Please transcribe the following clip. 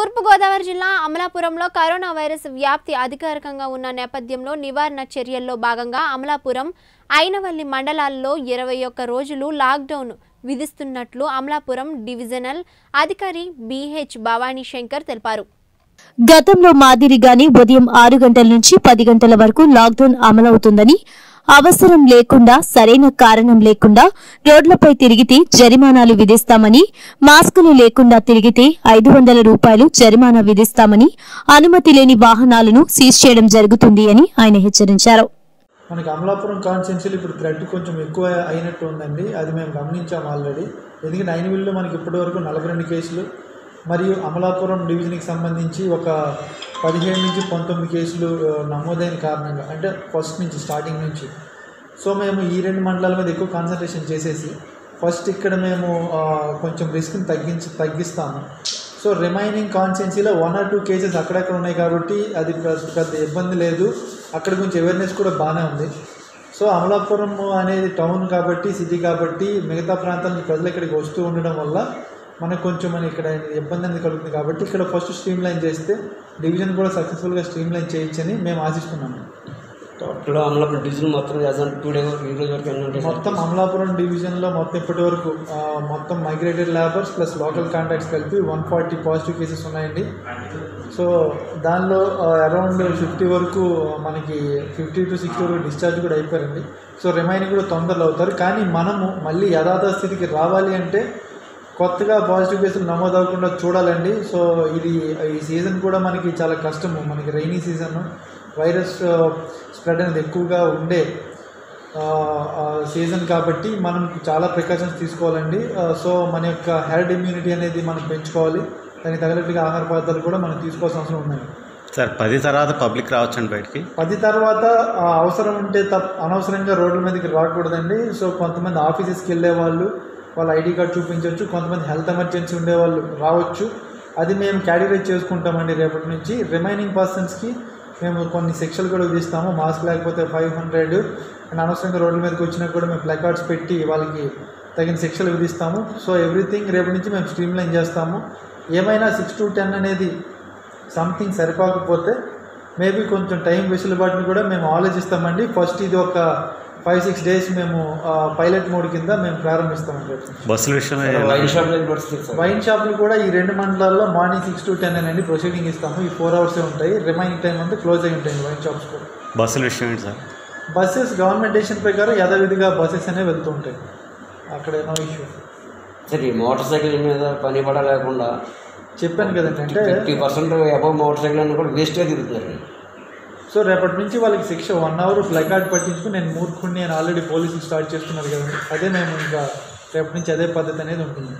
తూర్పుగోదావరి జిల్లా అమలాపురంలో corona virus వ్యాప్తి అధికారికంగా ఉన్న నేపథ్యంలో నివారణ చర్యల్లో భాగంగా అమలాపురం అయినవల్లి మండలాల్లో ఇరవై ఒక్క రోజులు లాక్డౌన్ విధిస్తున్నట్లు అమలాపురం డివిజనల్ అధికారి బిహెచ్ భవానీ శంకర్ తెలిపారు. గతంలో మాదిరిగానే ఉదయం ఆరు గంటల నుంచి పది గంటల వరకు లాక్డౌన్ అమలవుతుందని అవసరం లేకుండా సరైన కారణం లేకుండా రోడ్లపై తిరిగితే జరిమానాలు విధిస్తామని మాస్కులు లేకుండా తిరిగితే ఐదు వందల రూపాయలు జరిమానా విధిస్తామని అనుమతి లేని వాహనాలను సీజ్ చేయడం జరుగుతుంది అని ఆయన హెచ్చరించారు. మనకి అమలాపురం కాన్స్టిట్యున్సీలో ఇప్పుడు థ్రెడ్ కొంచెం ఎక్కువ అయినట్టు ఉందండి. అది మేము గమనించాం ఆల్రెడీ ఎందుకంటే ఐనవిల్లో మనకి ఇప్పటివరకు నలభై రెండు కేసులు. మరియు అమలాపురం డివిజన్కి సంబంధించి ఒక పదిహేడు నుంచి పంతొమ్మిది కేసులు నమోదైన కారణంగా అంటే ఫస్ట్ నుంచి స్టార్టింగ్ నుంచి. సో మేము ఈ రెండు మండలాల మీద ఎక్కువ కాన్సన్ట్రేషన్ చేసేసి ఫస్ట్ ఇక్కడ మేము కొంచెం రిస్క్ని తగ్గించి తగ్గిస్తాము. సో రిమైనింగ్ కాన్సెన్సీలో వన్ ఆర్ టూ కేసెస్ అక్కడక్కడ ఉన్నాయి కాబట్టి అది పెద్ద పెద్ద ఇబ్బంది లేదు. అక్కడ కొంచెం అవేర్నెస్ కూడా బాగానే ఉంది. సో అమలాపురం అనేది టౌన్ కాబట్టి సిటీ కాబట్టి మిగతా ప్రాంతాల నుంచి ప్రజలు ఇక్కడికి వస్తూ ఉండడం వల్ల మనకు కొంచెం మన ఇక్కడ ఇబ్బంది అనేది కలుగుతుంది కాబట్టి ఇక్కడ ఫస్ట్ స్ట్రీమ్ లైన్ చేస్తే డివిజన్ కూడా సక్సెస్ఫుల్గా స్ట్రీమ్ లైన్ చేయొచ్చని మేము ఆశిస్తున్నాము. టోటల్ అమలాపురం డివిజన్ మొత్తం టూ డే ఈ రోజు వరకు? మొత్తం అమలాపురం డివిజన్లో మొత్తం ఇప్పటి వరకు మొత్తం migrated labours plus local contacts కలిపి వన్ ఫార్టీ పాజిటివ్ కేసెస్ ఉన్నాయండి. సో దానిలో అరౌండ్ ఫిఫ్టీ వరకు మనకి ఫిఫ్టీ టు సిక్స్టీ వరకు డిశ్చార్జ్ కూడా అయిపోయారండి. సో రిమైనింగ్ కూడా తొందరలో అవుతారు. కానీ మనము మళ్ళీ యథార్థ స్థితికి రావాలి అంటే కొత్తగా పాజిటివ్ కేసులు నమోదు అవ్వకుండా చూడాలండి. సో ఇది ఈ సీజన్ కూడా మనకి చాలా కష్టము. మనకి రైనీ సీజన్ వైరస్ స్ప్రెడ్ అనేది ఎక్కువగా ఉండే సీజన్ కాబట్టి మనం చాలా ప్రికాషన్స్ తీసుకోవాలండి. సో మన యొక్క హెర్డ్ ఇమ్యూనిటీ అనేది మనం పెంచుకోవాలి. దానికి తగినట్టుగా ఆహార పదార్థాలు కూడా మనం తీసుకోవాల్సిన అవసరం ఉందండి. సార్ పది తర్వాత పబ్లిక్ రావచ్చండి బయటికి? పది తర్వాత అవసరం ఉంటే తప్ప అనవసరంగా రోడ్ల మీదకి రాకూడదండి. సో కొంతమంది ఆఫీసెస్కి వెళ్ళే వాళ్ళు వాళ్ళ ఐడి కార్డ్ చూపించవచ్చు కొంతమంది హెల్త్ ఎమర్జెన్సీ ఉండేవాళ్ళు రావచ్చు. అది మేము క్యాటగరైజ్ చేసుకుంటామండి రేపటి నుంచి. రిమైనింగ్ పర్సన్స్కి మేము కొన్ని శిక్షలు కూడా విధిస్తాము. మాస్క్ లేకపోతే ఫైవ్ హండ్రెడ్ అండ్ అనవసరంగా రోడ్ల మీదకి వచ్చినా కూడా మేము ప్లకార్డ్స్ పెట్టి వాళ్ళకి తగిన శిక్షలు విధిస్తాము. సో ఎవ్రీథింగ్ రేపటి నుంచి మేము స్ట్రీమ్లైన్ చేస్తాము. ఏమైనా సిక్స్ టు టెన్ అనేది సంథింగ్ సరిపోకపోతే మేబీ కొంచెం టైం వెసులుబాటుని కూడా మేము ఆలోచిస్తామండి. ఫస్ట్ ఇది ఒక ఫైవ్ సిక్స్ డేస్ మేము పైలట్ మోడ్ కింద మేము ప్రారంభిస్తామండి బస్సుల విషయంలో? వైన్ షాప్ దగ్గర పడుతుంది సార్. వైన్ షాపులు కూడా ఈ రెండు మండలాల్లో మార్నింగ్ సిక్స్ టు టెన్ అనేది ప్రొసీడింగ్ ఇస్తాము. ఈ ఫోర్ అవర్సే ఉంటాయి. రిమైనింగ్ టైం అంతా క్లోజ్ అయి ఉంటాయి వైన్ షాప్స్ కూడా. బస్సుల విషయం ఏంటి సార్? బస్సెస్ గవర్నమెంట్ డెసిషన్ ప్రకారం యథావిధిగా బస్సెస్ అనేవి వెళ్తూ ఉంటాయి. అక్కడ నో ఇష్యూ సార్ ఈ మోటార్ సైకిల్ మీద పని పడ లేకుండా చెప్పాను కదండి అంటే fifty percent above motor cycle అని కూడా వేస్ట్గా తిరుగుతున్నారు. సో రేపటి నుంచి వాళ్ళకి శిక్ష వన్ అవర్ ప్లకార్డ్ పట్టించుకుని నేను మూర్ఖుడిని అని ఆల్రెడీ పోలీసులు స్టార్ట్ చేస్తున్నారు కదండి. అదే మేము ఇంకా రేపటి నుంచి అదే పద్ధతి అనేది ఉంటుంది.